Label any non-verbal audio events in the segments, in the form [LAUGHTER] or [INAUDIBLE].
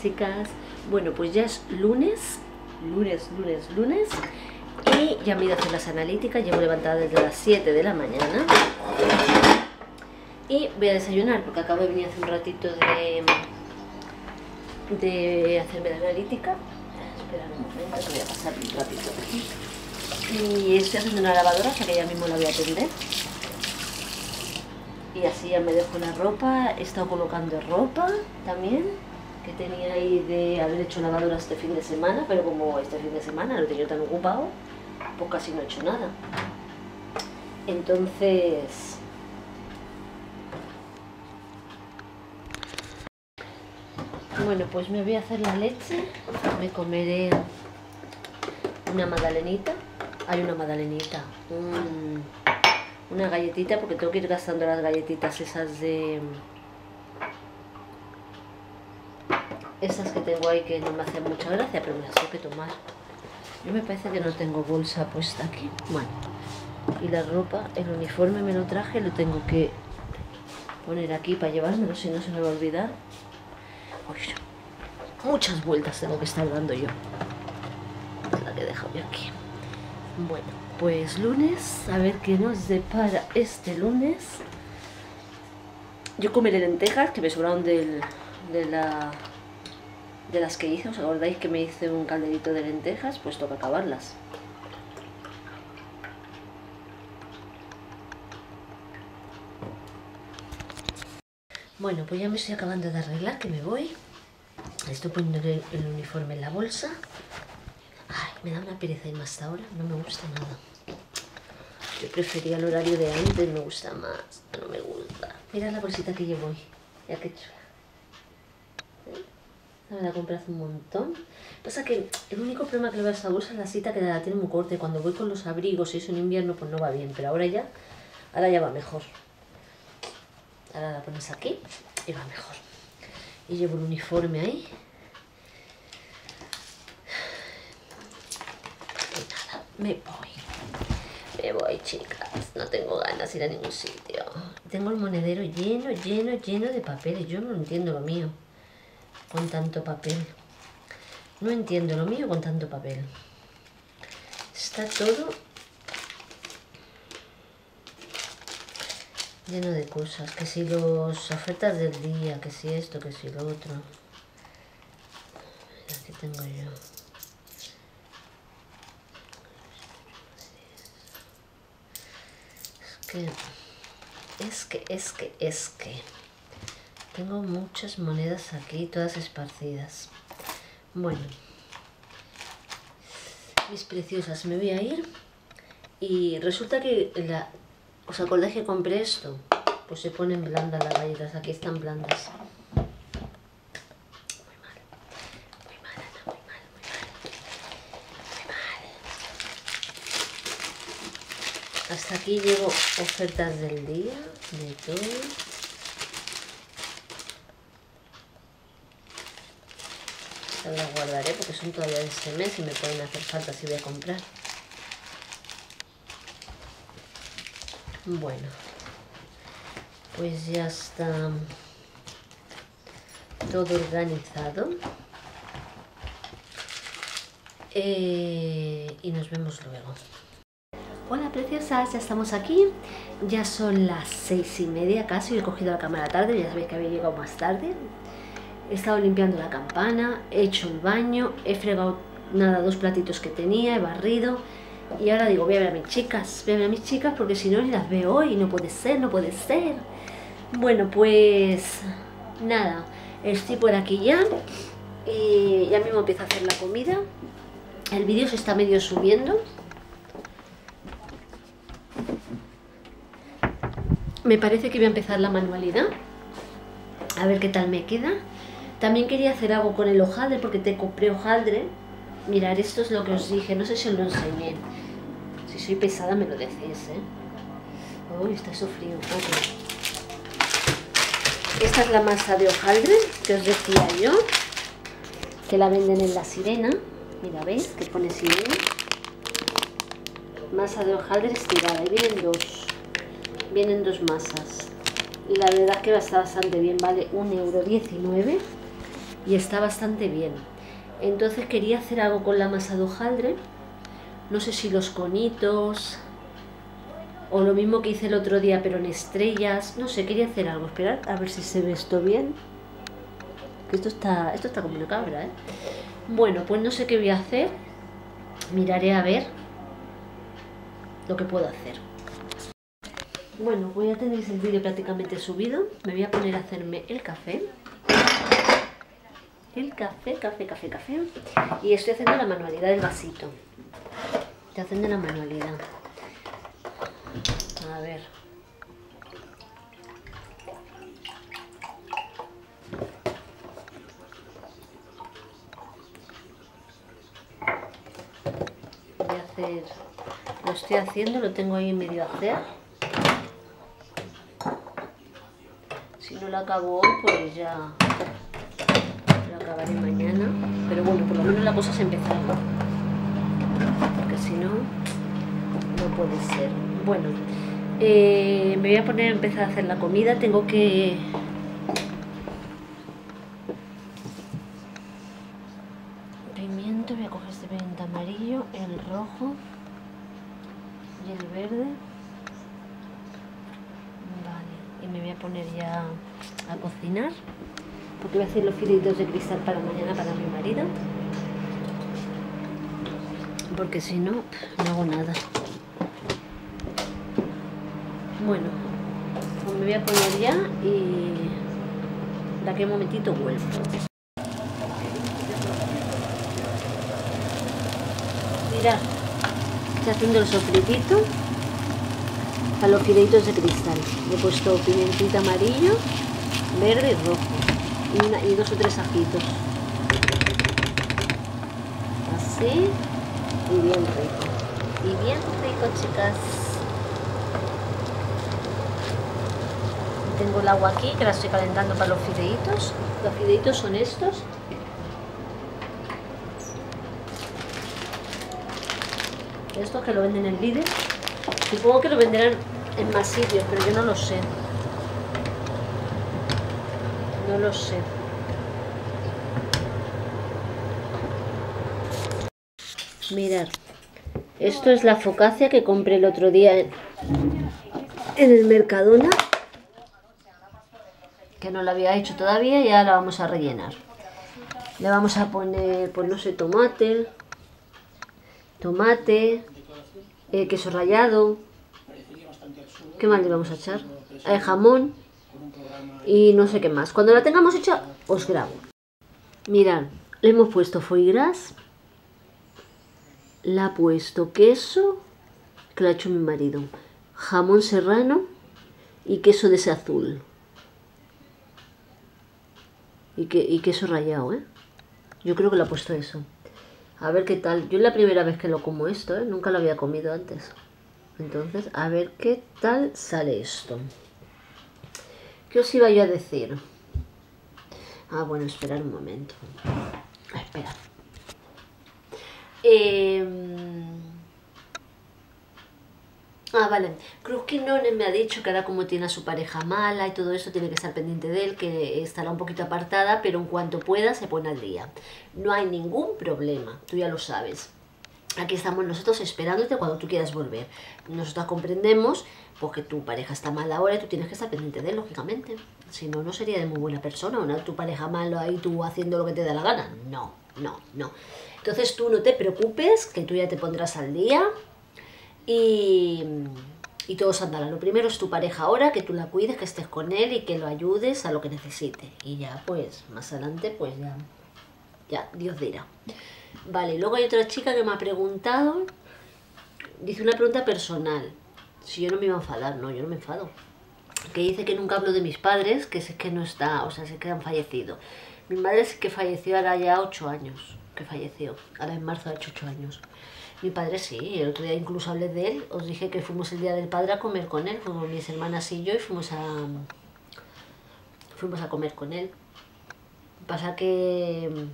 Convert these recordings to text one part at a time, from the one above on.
Chicas. Bueno, pues ya es lunes, lunes, lunes, lunes. Y ya me he ido a hacer las analíticas. Llevo levantada desde las 7 de la mañana. Y voy a desayunar porque acabo de venir hace un ratito de, de hacerme la analítica. Espera un momento que voy a pasar un ratito. Y estoy haciendo una lavadora, que ya mismo la voy a atender. Y así ya me dejo la ropa. He estado colocando ropa también, que tenía ahí de haber hecho lavadora este fin de semana, pero como este fin de semana lo tenido tan ocupado, pues casi no he hecho nada. Entonces... Bueno, pues me voy a hacer la leche, me comeré una magdalenita, hay una magdalenita, un, una galletita, porque tengo que ir gastando las galletitas esas de... Esas que tengo ahí que no me hacen mucha gracia, pero me las tengo que tomar. Yo me parece que no tengo bolsa puesta aquí. Bueno, y la ropa, el uniforme me lo traje, lo tengo que poner aquí para llevármelo, si no se me va a olvidar. Uy, muchas vueltas tengo que estar dando yo. La que he dejado yo aquí. Bueno, pues lunes, a ver qué nos depara este lunes. Yo comeré lentejas que me sobraron del, de, la, de las que hice. ¿Os acordáis que me hice un calderito de lentejas? Pues toca acabarlas. Bueno, pues ya me estoy acabando de arreglar, que me voy. Estoy poniendo el, uniforme en la bolsa. Ay, me da una pereza ir más hasta ahora, no me gusta nada. Yo prefería el horario de antes, me gusta más, no me gusta. Mira la bolsita que llevo hoy, ya que. La compré hace un montón. Pasa que el único problema que le veo a esta bolsa es la cita que la tiene muy corta. y Cuando voy con los abrigos y eso en invierno, pues no va bien. Pero ahora ya, ahora ya va mejor. Ahora la pones aquí y va mejor. Y llevo el uniforme ahí. Y nada, me voy. Me voy, chicas. No tengo ganas de ir a ningún sitio. Tengo el monedero lleno, lleno, lleno de papeles. Yo no entiendo lo mío con tanto papel. No entiendo lo mío con tanto papel. Está todo lleno de cosas. Que si los ofertas del día, que si esto, que si lo otro. Aquí tengo yo. Es que, es que, es que, es que. Tengo muchas monedas aquí, todas esparcidas. Bueno, mis preciosas, me voy a ir. Y resulta que la, ¿Os acordáis que compré esto? Pues se ponen blandas las galletas, aquí están blandas. Muy mal, muy mal, Ana, muy mal, muy mal. Muy mal. Hasta aquí llevo ofertas del día, de todo. Las guardaré porque son todavía de este mes y me pueden hacer falta si voy a comprar. Bueno, pues ya está todo organizado. Eh, y nos vemos luego. Hola preciosas, ya estamos aquí. Ya son las seis y media casi. He cogido la cámara tarde, ya sabéis que había llegado más tarde. He estado limpiando la campana, he hecho el baño, he fregado nada, dos platitos que tenía, he barrido y ahora digo, voy a ver a mis chicas, voy a ver a mis chicas porque si no ni las veo hoy, no puede ser, no puede ser. Bueno, pues nada, estoy por aquí ya y ya mismo empiezo a hacer la comida. El vídeo se está medio subiendo. Me parece que voy a empezar la manualidad. A ver qué tal me queda. También quería hacer algo con el hojaldre porque te compré hojaldre Mirad, esto es lo que os dije, no sé si os lo enseñé. Si soy pesada me lo decís, ¿eh? Uy, está sufrido un. Esta es la masa de hojaldre que os decía yo, que la venden en La Sirena. Mira, ¿veis? Que pone Sirena. Masa de hojaldre estirada. Y vienen dos. Vienen dos masas. Y la verdad que va a estar bastante bien. Vale 1,19€. Y está bastante bien. Entonces quería hacer algo con la masa de hojaldre. No sé si los conitos o lo mismo que hice el otro día pero en estrellas. No sé, quería hacer algo. Esperar a ver si se ve esto bien. esto está, esto está como una cabra, ¿eh? Bueno, pues no sé qué voy a hacer. Miraré a ver lo que puedo hacer. Bueno, pues ya tenéis el vídeo prácticamente subido. Me voy a poner a hacerme el café. Café, café, café, café. Y estoy haciendo la manualidad del vasito. Estoy haciendo la manualidad. A ver. Voy a hacer... Lo estoy haciendo, lo tengo ahí en medio hacer. Si no lo acabo hoy, pues ya acabaré mañana. Pero bueno, por lo menos la cosa es empezar. Porque si no, no puede ser. Bueno, eh, me voy a poner a empezar a hacer la comida. Tengo que... Pimiento, voy a coger este pimiento amarillo, el rojo y el verde. Vale, y me voy a poner ya a cocinar. Porque voy a hacer los filitos de cristal para mañana para mi marido. Porque si no, no hago nada. Bueno, pues me voy a poner ya y de aquí a un momentito vuelvo. Mirad, estoy haciendo el sofritito para los fideitos de cristal. He puesto pimentita amarillo, verde y rojo y dos o tres ajitos. Así y bien rico. Y bien rico, chicas. Tengo el agua aquí que la estoy calentando para los fideitos. Los fideitos son estos. Estos que lo venden en Lidl. Supongo que lo venderán en más sitios, pero yo no lo sé. No lo sé. Mirad, esto es la focacia que compré el otro día en, el Mercadona que no la había hecho todavía y ahora la vamos a rellenar. Le vamos a poner, pues no sé, tomate, tomate, eh, queso rallado, ¿qué más le vamos a echar? Eh, jamón y no sé qué más. Cuando la tengamos hecha, os grabo. Mirad, le hemos puesto foie gras, le ha puesto queso, que lo ha hecho mi marido, jamón serrano y queso de ese azul. Y, que, y queso rallado, ¿eh? Yo creo que le ha puesto eso. A ver qué tal. Yo es la primera vez que lo como esto, ¿eh? Nunca lo había comido antes. Entonces, a ver qué tal sale esto. ¿Qué os iba yo a decir? Ah, bueno, esperar un momento. Espera. Eh... Ah, vale. Cruz Quinones me ha dicho que ahora como tiene a su pareja mala y todo eso, tiene que estar pendiente de él, que estará un poquito apartada, pero en cuanto pueda se pone al día. No hay ningún problema, tú ya lo sabes. Aquí estamos nosotros esperándote cuando tú quieras volver. Nosotros comprendemos porque tu pareja está mal ahora y tú tienes que estar pendiente de él, lógicamente. Si no, no sería de muy buena persona. ¿no? Tu pareja malo ahí, tú haciendo lo que te da la gana. No, no, no. Entonces tú no te preocupes, que tú ya te pondrás al día y, y todo se andará. Lo primero es tu pareja ahora, que tú la cuides, que estés con él y que lo ayudes a lo que necesite. Y ya, pues, más adelante, pues ya, ya, Dios dirá. Vale, luego hay otra chica que me ha preguntado, dice una pregunta personal, si yo no me iba a enfadar, no, yo no me enfado. Que dice que nunca hablo de mis padres, que es que no está, o sea, sé que han fallecido. Mi madre es que falleció ahora ya ocho años, que falleció, ahora en marzo ha hecho ocho años. Mi padre sí, el otro día incluso hablé de él, os dije que fuimos el día del padre a comer con él, fuimos mis hermanas y yo y fuimos a, fuimos a comer con él. Pasa que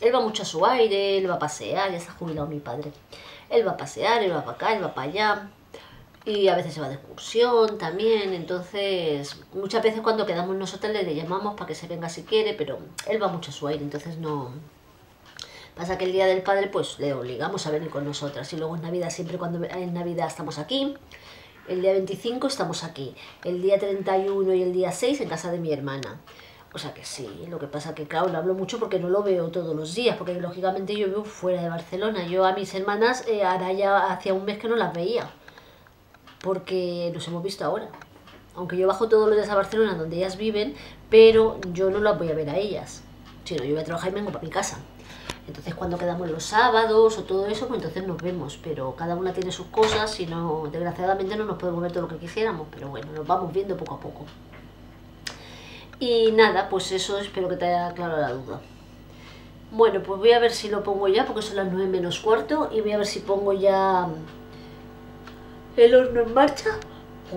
él va mucho a su aire, él va a pasear, ya está jubilado mi padre. Él va a pasear, él va para acá, él va para allá. y a veces se va de excursión también, entonces muchas veces cuando quedamos nosotros le llamamos para que se venga si quiere, pero él va mucho a su aire, entonces no... Pasa que el día del padre pues le obligamos a venir con nosotras y luego en Navidad, siempre cuando en Navidad estamos aquí, el día 25 estamos aquí, el día 31 y el día 6 en casa de mi hermana. O sea que sí, lo que pasa que, claro, lo hablo mucho porque no lo veo todos los días, porque lógicamente yo vivo fuera de Barcelona. Yo a mis hermanas eh, ahora ya hacía un mes que no las veía, porque nos hemos visto ahora. Aunque yo bajo todos los días a Barcelona, donde ellas viven, pero yo no las voy a ver a ellas. Sino yo voy a trabajar y vengo para mi casa. Entonces cuando quedamos los sábados o todo eso, pues entonces nos vemos, pero cada una tiene sus cosas y no, desgraciadamente no nos podemos ver todo lo que quisiéramos, pero bueno, nos vamos viendo poco a poco. Y nada, pues eso espero que te haya aclarado la duda. Bueno, pues voy a ver si lo pongo ya, porque son las 9 menos cuarto, y voy a ver si pongo ya el horno en marcha.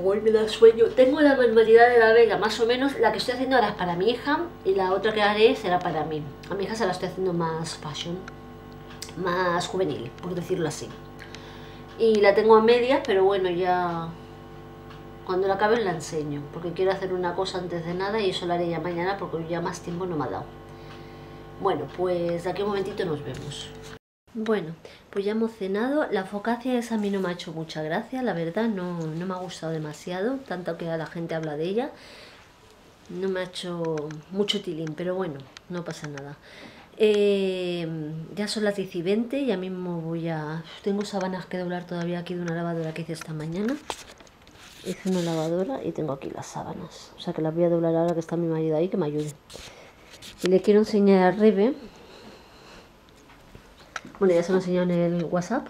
Hoy me da sueño. Tengo la manualidad de la vela, más o menos. La que estoy haciendo ahora es para mi hija y la otra que haré será para mí. A mi hija se la estoy haciendo más fashion, más juvenil, por decirlo así. Y la tengo a medias, pero bueno, ya cuando la acabe la enseño, porque quiero hacer una cosa antes de nada y eso lo haré ya mañana porque ya más tiempo no me ha dado. Bueno, pues de aquí un momentito nos vemos. Bueno, pues ya hemos cenado. La focacia esa a mí no me ha hecho mucha gracia, la verdad, no, no me ha gustado demasiado, tanto que a la gente habla de ella. No me ha hecho mucho tilín, pero bueno, no pasa nada. Eh, ya son las 10 y 20, ya mismo voy a... Tengo sábanas que doblar todavía aquí de una lavadora que hice esta mañana hice una lavadora y tengo aquí las sábanas. O sea que las voy a doblar ahora que está mi marido ahí, que me ayude. Y le quiero enseñar a Rebe. Bueno, ya se lo enseñó en el WhatsApp.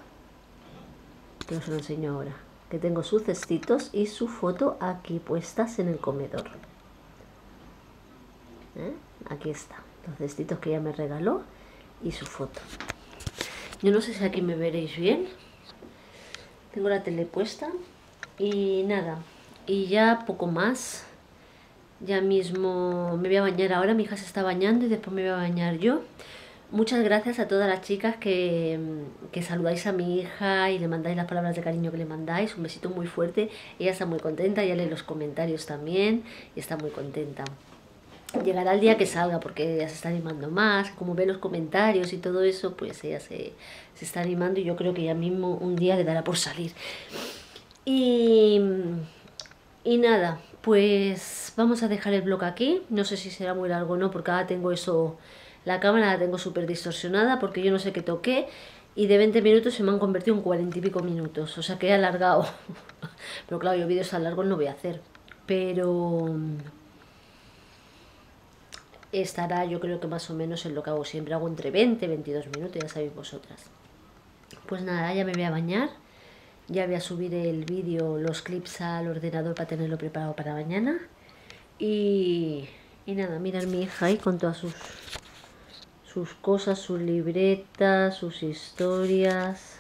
Pero se lo enseño ahora. Que tengo sus cestitos y su foto aquí puestas en el comedor. ¿Eh? Aquí está. Los cestitos que ella me regaló y su foto. Yo no sé si aquí me veréis bien. Tengo la tele puesta. Y nada, y ya poco más. Ya mismo me voy a bañar ahora, mi hija se está bañando y después me voy a bañar yo. Muchas gracias a todas las chicas que, que, saludáis a mi hija y le mandáis las palabras de cariño que le mandáis. Un besito muy fuerte. Ella está muy contenta, ya lee los comentarios también y está muy contenta. Llegará el día que salga porque ella se está animando más. Como ve los comentarios y todo eso, pues ella se, se está animando y yo creo que ya mismo un día le dará por salir. Y, y nada, pues vamos a dejar el blog aquí. No sé si será muy largo o no, porque ahora tengo eso, la cámara la tengo súper distorsionada, porque yo no sé qué toqué. Y de 20 minutos se me han convertido en 40 y pico minutos, o sea que he alargado. [LAUGHS] Pero claro, yo vídeos tan largos no voy a hacer. Pero estará yo creo que más o menos en lo que hago siempre. Hago entre 20 y 22 minutos, ya sabéis vosotras. Pues nada, ya me voy a bañar. Ya voy a subir el vídeo, los clips al ordenador para tenerlo preparado para mañana. Y, nada, mirar mi hija ahí con todas sus, sus cosas, sus libretas, sus historias.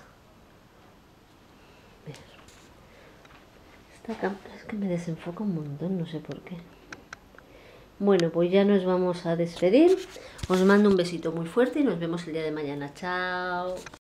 Esta cámara es que me desenfoca un montón, no sé por qué. Bueno, pues ya nos vamos a despedir. Os mando un besito muy fuerte y nos vemos el día de mañana. Chao.